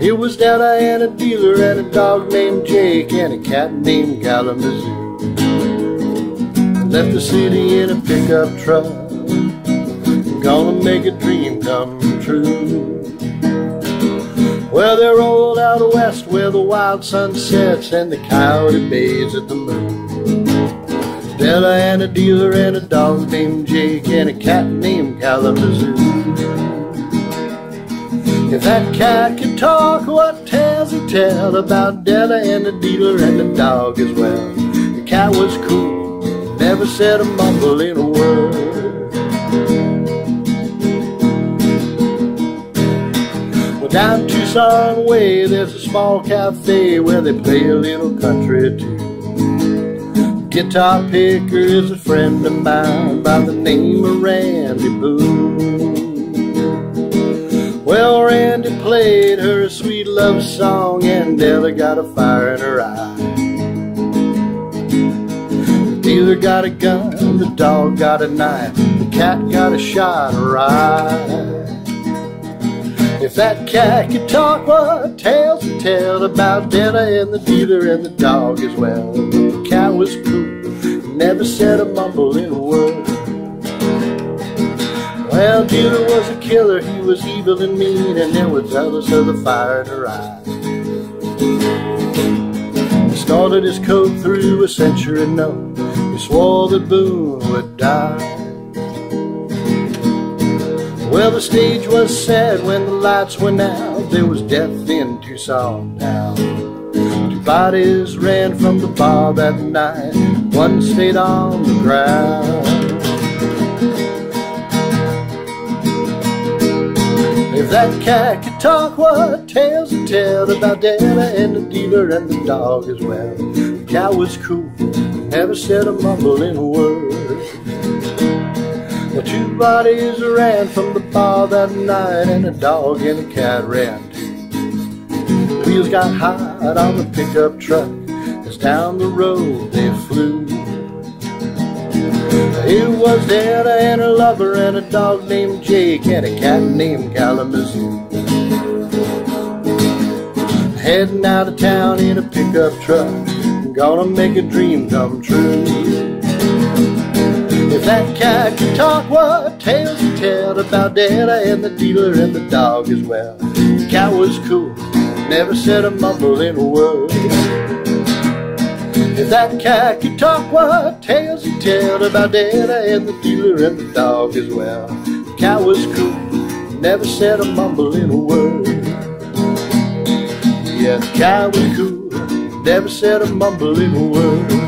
It was Della and a dealer and a dog named Jake and a cat named Kalamazoo. Left the city in a pickup truck, gonna make a dream come true. Well, they rolled out west where the wild sun sets and the coyote bays at the moon. Della and a dealer and a dog named Jake and a cat named Kalamazoo. If that cat could talk, what tales he'd tell about Della and the dealer and the dog as well. The cat was cool, never said a mumble in a word. Well, down Tucson way, there's a small cafe where they play a little country tune. Guitar picker is a friend of mine by the name of Randy Boone. Well, Randy played her a sweet love song, and Della got a fire in her eye. The dealer got a gun, the dog got a knife, the cat got a shot rye. If that cat could talk, what tales to tell about Della and the dealer and the dog as well. The cat was cool, never said a mumble in a word. Well, dealer was a killer, he was evil and mean, and there was jealous of the fire in her eyes. He started his coat through a century note, he swore that Boone would die. Well, the stage was set when the lights went out, there was death in Tucson now. Two bodies ran from the bar that night, one stayed on the ground. That cat could talk, what tales to tell about Della and the dealer and the dog as well. The cat was cool, never said a mumble in a word. The two bodies ran from the bar that night, and a dog and a cat ran. Wheels got hot on the pickup truck as down the road they flew. It was Della and her lover and a dog named Jake and a cat named Kalamazoo. Heading out of town in a pickup truck, gonna make a dream come true. If that cat could talk, what tales he tell about Della and the dealer and the dog as well. The cat was cool, never said a mumble in a word. If that cat could talk, what tales he tell about Della and the dealer and the dog as well. The cat was cool, never said a mumble in a word. Yeah, the cat was cool, never said a mumble in a word.